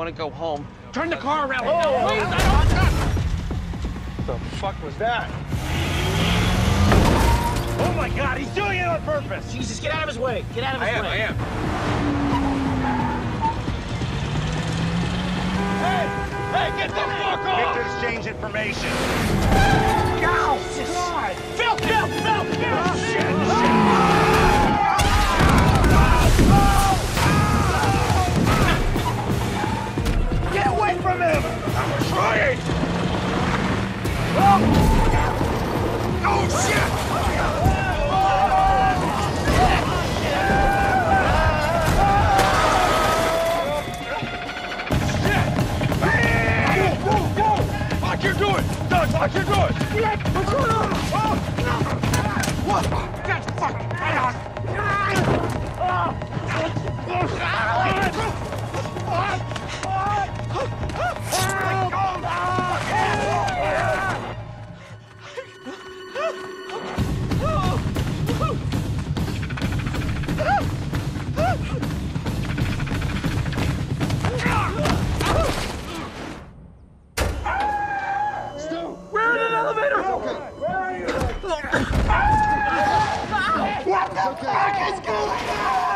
want to go home. Turn the car around. Oh, Please, I I What the fuck was that? Oh my god, he's doing it on purpose! Jesus, get out of his way. Get out of his I am, way. I am. Hey! Hey, get the fuck off! Get to exchange information. From him! I'm trying! Oh, oh shit! Doing! Doug, watch your! What's going on? let's go!